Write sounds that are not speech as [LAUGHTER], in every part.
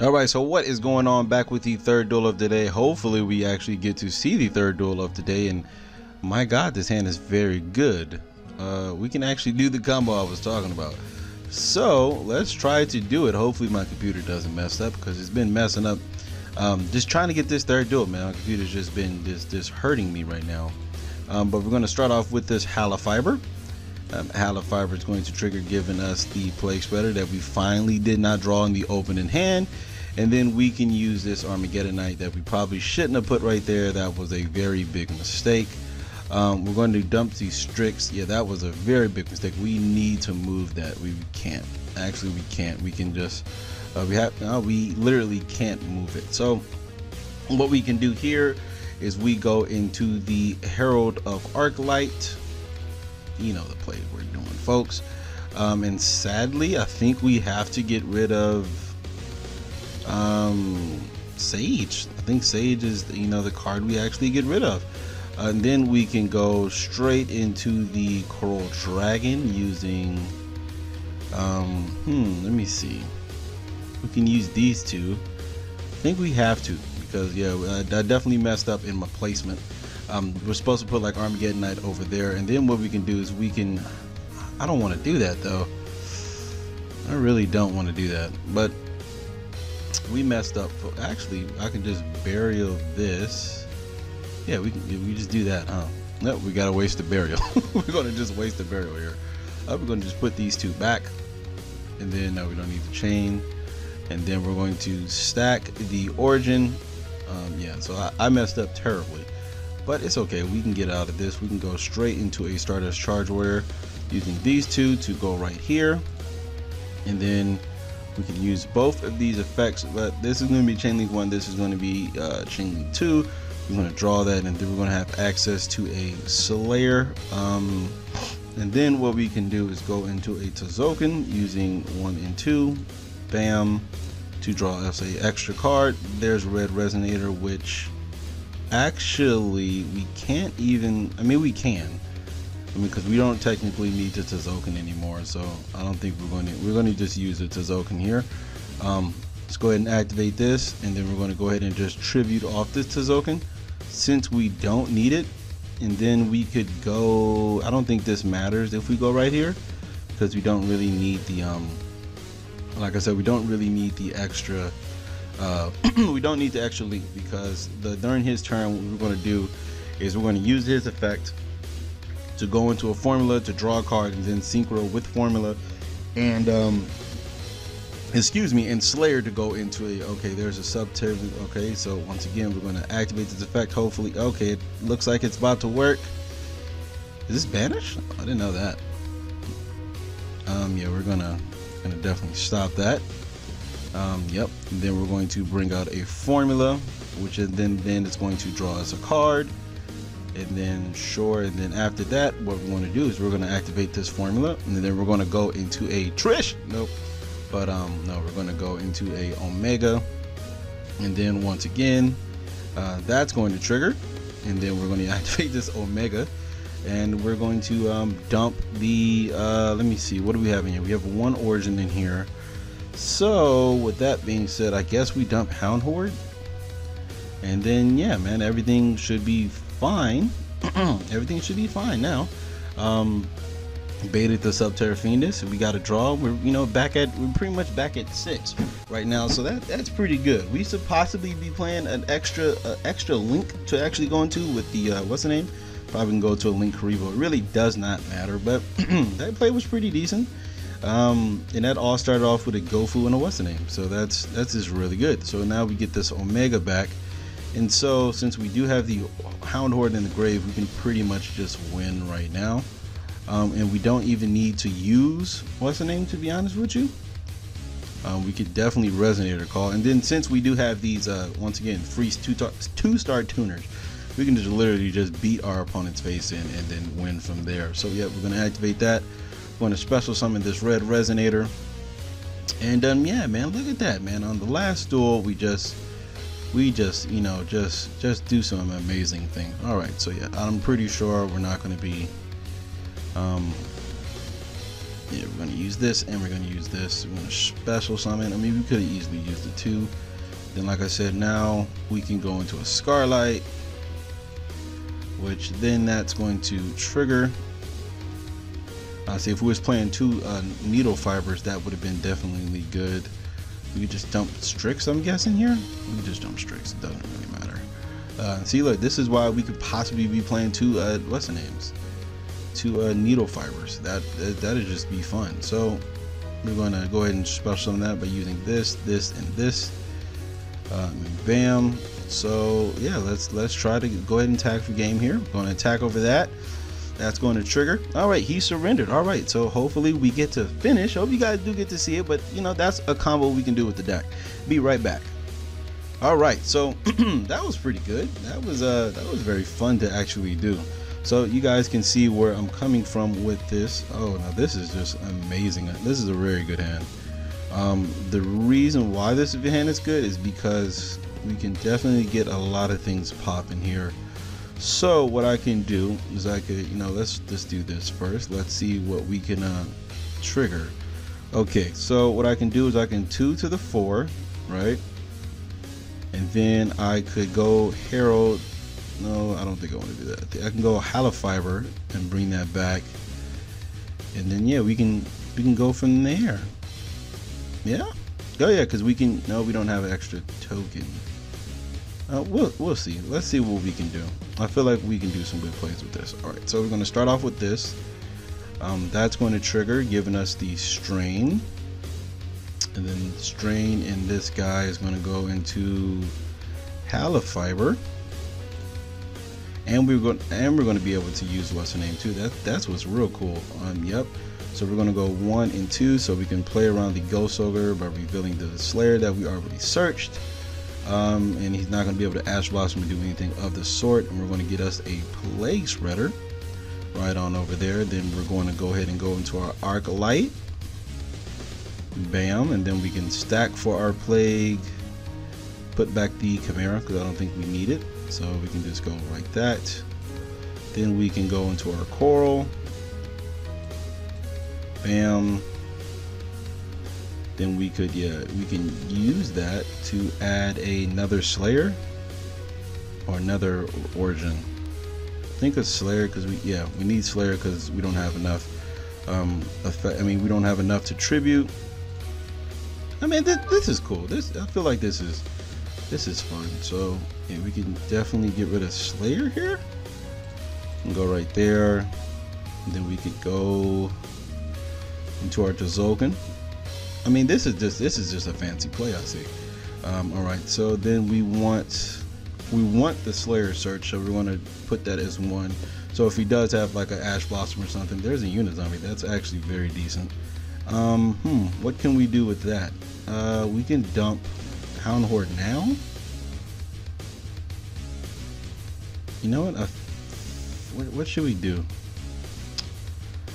All right, so what is going on back with the third duel of today? Hopefully we actually get to see the third duel of today and my god, this hand is very good. Uh, we can actually do the combo I was talking about. So let's try to do it. Hopefully my computer doesn't mess up because it's been messing up. Um, just trying to get this third duel, man. My computer's just been just, just hurting me right now. Um, but we're going to start off with this Halifiber. Um, Halifiber is going to trigger giving us the Plague Spreader that we finally did not draw in the opening hand. And then we can use this Armageddon Knight that we probably shouldn't have put right there. That was a very big mistake. Um, we're going to dump these Strix. Yeah, that was a very big mistake. We need to move that. We can't. Actually, we can't. We can just, uh, we have, no, we literally can't move it. So what we can do here is we go into the Herald of Arclight. You know the play we're doing, folks. Um, and sadly, I think we have to get rid of um, Sage. I think Sage is you know the card we actually get rid of. Uh, and then we can go straight into the Coral Dragon using um, hmm, let me see. We can use these two. I think we have to because yeah, I, definitely messed up in my placement. Um, we're supposed to put like Armageddon Knight over there, and then what we can do is we can. I don't want to do that though. I really don't want to do that, but we messed up. For, Actually, I can just burial this. Yeah, we can. We just do that, huh? No, we gotta waste the burial. [LAUGHS] we're gonna just waste the burial here. Uh, we're gonna just put these two back, and then uh, we don't need the chain, and then we're going to stack the origin. Um, yeah, so I, I messed up terribly, but it's okay. We can get out of this. We can go straight into a Stardust Charge Warrior using these two to go right here, and then we can use both of these effects. But this is going to be chain link 1 this is going to be uh, chain link 2 we're going to draw that and then we're going to have access to a slayer. Um, and then what we can do is go into a Tazoken using 1 and 2 bam to draw us a extra card there's red resonator which actually we can't even I mean we can I mean, because we don't technically need the Tazoken anymore, so I don't think we're going to we're going to just use the Tazoken here. Um, let's go ahead and activate this, and then we're going to go ahead and just tribute off this Tazoken since we don't need it. And then we could go. I don't think this matters if we go right here because we don't really need the um. Like I said, we don't really need the extra. Uh, [CLEARS THROAT] we don't need the extra because the during his turn, what we're going to do is we're going to use his effect to go into a formula to draw a card and then synchro with formula and um excuse me and slayer to go into a okay there's a subterranean okay so once again we're going to activate this effect hopefully okay it looks like it's about to work is this banish i didn't know that um yeah we're gonna gonna definitely stop that. Um yep and then we're going to bring out a formula which is then then it's going to draw us a card. And then sure and then after that what we want to do is we're going to activate this formula and then we're going to go into a Trish. Nope but um no we're going to go into a Omega. And then once again uh, that's going to trigger and then we're going [LAUGHS] to activate this Omega and we're going to um, dump the uh, let me see what do we have in here we have one origin in here so with that being said I guess we dump Hound Horde and then yeah man everything should be fine. [CLEARS THROAT] Everything should be fine now. Um, baited the Subterror Fiendess. We got a draw. We're you know back at we're pretty much back at six right now. So that that's pretty good. We should possibly be playing an extra uh, extra link to actually go into with the uh, what's the name? Probably can go to a link Karibo. It really does not matter, but [CLEARS THROAT] that play was pretty decent. Um, and that all started off with a Gofu and a what's the name. So that's that's just really good. So now we get this Omega back. And so, since we do have the Hound Horde in the grave, we can pretty much just win right now. Um, and we don't even need to use what's the name to be honest with you. Um, we could definitely resonate a call. And then since we do have these, uh, once again, free two, two star tuners, we can just literally just beat our opponent's face in and then win from there. So yeah, we're gonna activate that. We're gonna special summon this red resonator. And um, yeah, man, look at that, man. On the last duel, we just we just you know just just do some amazing things all right so yeah i'm pretty sure we're not going to be um yeah we're going to use this and we're going to use this we're to special summon i mean we could have easily used the two then like i said now we can go into a scarlight which then that's going to trigger uh, see if we was playing two uh, needle fibers that would have been definitely good we could just dump Strix, I'm guessing here. We just dump Strix. It doesn't really matter. Uh, see, look, this is why we could possibly be playing two, uh, what's the names? Two uh, needle fibers. That, that that'd just be fun. So we're going to go ahead and special on that by using this, this, and this. Uh, bam. So yeah, let's let's try to go ahead and attack the game here. Going to attack over that. That's going to trigger. All right, he surrendered. All right, so hopefully we get to finish. Hope you guys do get to see it, but you know, that's a combo we can do with the deck. Be right back. All right, so [CLEARS THROAT] that was pretty good. That was uh that was very fun to actually do. So you guys can see where I'm coming from with this. Oh, now this is just amazing. This is a very good hand. Um, the reason why this hand is good is because we can definitely get a lot of things popping here. So what I can do is I could, you know, let's just do this first. Let's see what we can uh, trigger. Okay, so what I can do is I can two to the four, right? And then I could go Herald. No, I don't think I want to do that. I can go Halifiber and bring that back. And then yeah, we can we can go from there. Yeah. Oh yeah, because we can. No, we don't have an extra token. Uh, we'll, we'll see. Let's see what we can do. I feel like we can do some good plays with this. All right, so we're going to start off with this. Um, that's going to trigger, giving us the strain. And then strain in this guy is going to go into Halifiber. And we're going and we're going to be able to use what's her name too. That that's what's real cool. Um, yep. So we're going to go one and two, so we can play around the Ghost Ogre by revealing the Slayer that we already searched um, and he's not going to be able to Ash Blossom or do anything of the sort. And we're going to get us a Plague Spreader right on over there. Then we're going to go ahead and go into our Arc Light. Bam, and then we can stack for our Plague. Put back the Chimera because I don't think we need it. So we can just go like that. Then we can go into our Coral. Bam then we could yeah we can use that to add another slayer or another origin. I think a slayer because we yeah we need slayer because we don't have enough um effect, I mean we don't have enough to tribute. I mean th this is cool. This I feel like this is this is fun. So yeah we can definitely get rid of slayer here and go right there. And then we could go into our Jolzoken I mean, this is just this is just a fancy play. I see. Um, all right, so then we want we want the Slayer search, so we want to put that as one. So if he does have like an Ash Blossom or something, there's a Uni-Zombie. That's actually very decent. Um, hmm, what can we do with that? Uh, we can dump Hound Horde now. You know what? Uh, what? What should we do?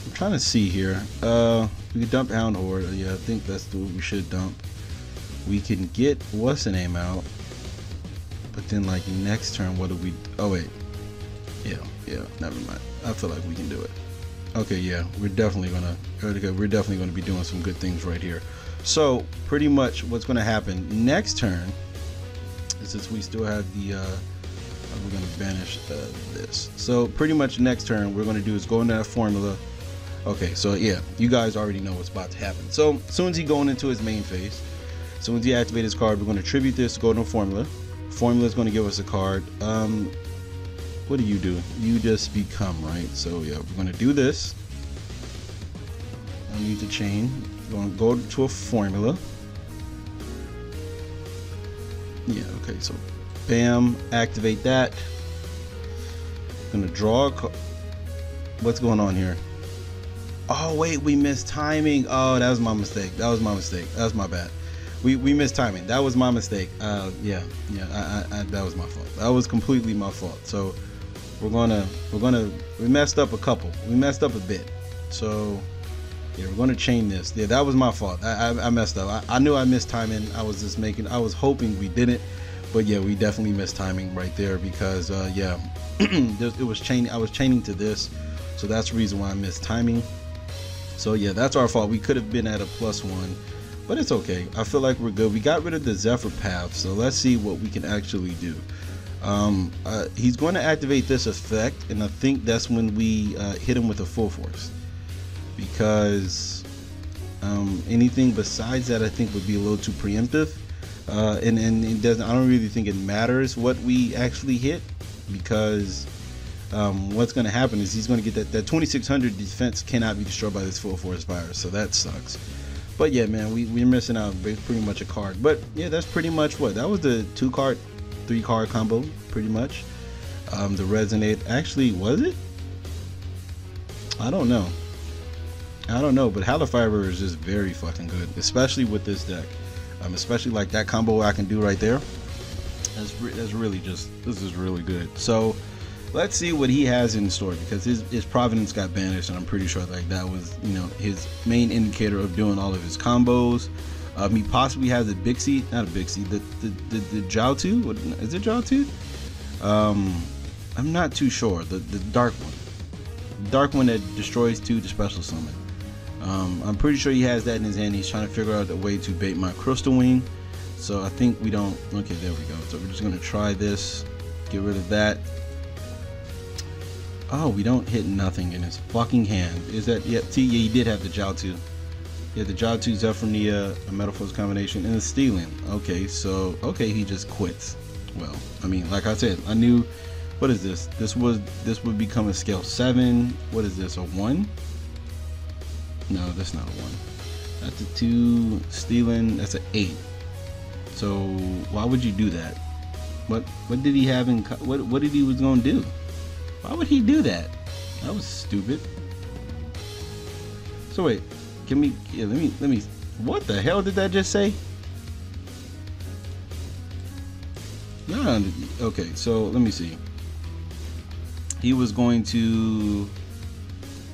I'm trying to see here. Uh, we can dump Hound Horde. Yeah, I think that's what we should dump. We can get what's the name out. But then like next turn, what do we? Oh wait. Yeah, yeah. Never mind. I feel like we can do it. Okay, yeah, we're definitely gonna. We're definitely gonna be doing some good things right here. So pretty much what's gonna happen next turn, since we still have the. Uh, we're gonna banish uh, this. So pretty much next turn, we're gonna do is go into that formula Okay, so yeah, you guys already know what's about to happen. So as soon as he going into his main phase, as soon as he activate his card, we're going to tribute this to go to formula. Formula is going to give us a card. Um, what do you do? You just become, right? So yeah, we're going to do this. I need to chain. We're going to go to a formula. Yeah, okay, so bam, activate that. Gonna draw What's going on here? Oh wait, we missed timing. Oh, that was my mistake. That was my mistake. That was my bad. We we missed timing. That was my mistake. Uh, yeah, yeah. I, I, I, that was my fault. That was completely my fault. So we're gonna we're gonna we messed up a couple. We messed up a bit. So yeah, we're gonna chain this. Yeah, that was my fault. I, I, I messed up. I, I knew I missed timing. I was just making. I was hoping we didn't, but yeah, we definitely missed timing right there because uh, yeah, [CLEARS THROAT] it was chaining. I was chaining to this, so that's the reason why I missed timing. So yeah, that's our fault. We could have been at a plus one, but it's okay. I feel like we're good. We got rid of the Zefra Path, so let's see what we can actually do. Um, uh, he's going to activate this effect, and I think that's when we uh, hit him with a full force. Because um, anything besides that, I think, would be a little too preemptive. Uh, and and it doesn't. I don't really think it matters what we actually hit because um, what's going to happen is he's going to get that that 2600 defense cannot be destroyed by this full force virus. So that sucks. But yeah, man, we we're missing out pretty much a card. But yeah, that's pretty much what that was the two card, three card combo, pretty much. Um, the resonate actually was it? I don't know. I don't know, but Hallowfiber is just very fucking good, especially with this deck. Um, especially like that combo I can do right there. That's re that's really just this is really good. So let's see what he has in store because his his Providence got banished, and I'm pretty sure like that was you know his main indicator of doing all of his combos. Um, he possibly has a Bixi, not a Bixi, the the the, the Jiaotu. What, is it Jiaotu? Um, I'm not too sure. The the dark one, dark one that destroys two to special summon. Um, I'm pretty sure he has that in his hand. He's trying to figure out a way to bait my Crystal Wing. So I think we don't. Okay, there we go. So we're just gonna try this. Get rid of that. Oh, we don't hit nothing in his fucking hand. Is that yeah? See, yeah, he did have the Jiaotu. Yeah, the Jiaotu Zephyria, a Metalfoes combination, and the Stealing. Okay, so okay, he just quits. Well, I mean, like I said, I knew. What is this? This was this would become a scale seven. What is this? A one? No, that's not a one. That's a two. Stealing. That's an eight. So why would you do that? What what did he have in? What what did he was gonna do? Why would he do that? That was stupid. So wait, can we? Yeah, let me let me. What the hell did that just say? Yeah. Okay. So let me see. He was going to.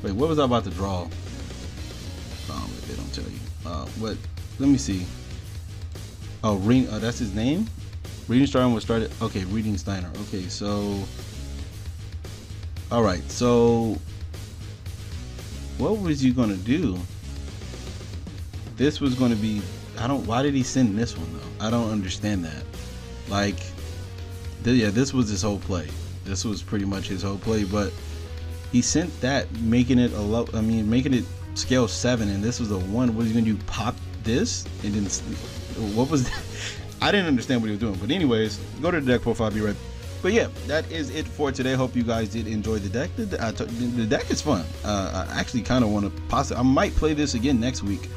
Wait, what was I about to draw? oh they don't tell you. Uh, what? Let me see. Oh, Ring. Uh, that's his name. Reading Steiner was started. Okay, Reading Steiner. Okay, so. All right, so. What was you gonna do? This was gonna be. I don't. Why did he send this one though? I don't understand that. Like, th- yeah, this was his whole play. This was pretty much his whole play, but he sent that, making it a low. I mean, making it scale seven, and this was a one. What are you gonna do? Pop this and then what was that? [LAUGHS] I didn't understand what he was doing. But anyways, go to the deck profile. Be right. But yeah, that is it for today. Hope you guys did enjoy the deck. The, the deck is fun. Uh, I actually kind of want to possibly. I might play this again next week.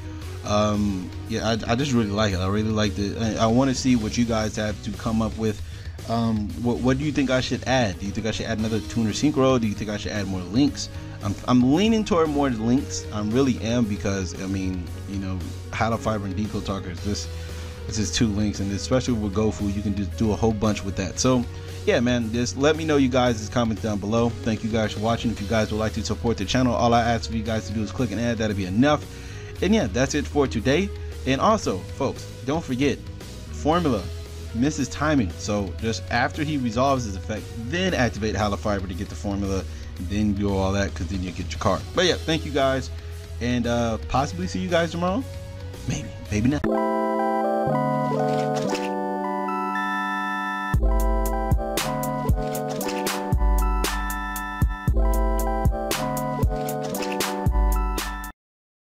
Um, yeah, I, I, just really like it. I really like it. I, I want to see what you guys have to come up with. Um, what, what do you think I should add? Do you think I should add another tuner synchro? Do you think I should add more links? I'm, I'm leaning toward more links. I really am because I mean, you know, Hallowfiber and Decode Talkers. This this is two links, and especially with GoFu, you can just do a whole bunch with that. So, yeah, man, just let me know you guys' comments down below. Thank you guys for watching. If you guys would like to support the channel, all I ask for you guys to do is click and add. That'll be enough. And yeah, that's it for today. And also, folks, don't forget, formula misses timing. So just after he resolves his effect, then activate Hallowfiber to get the formula then do all that because then you get your card. But yeah, thank you guys, and uh, possibly see you guys tomorrow. Maybe, maybe not.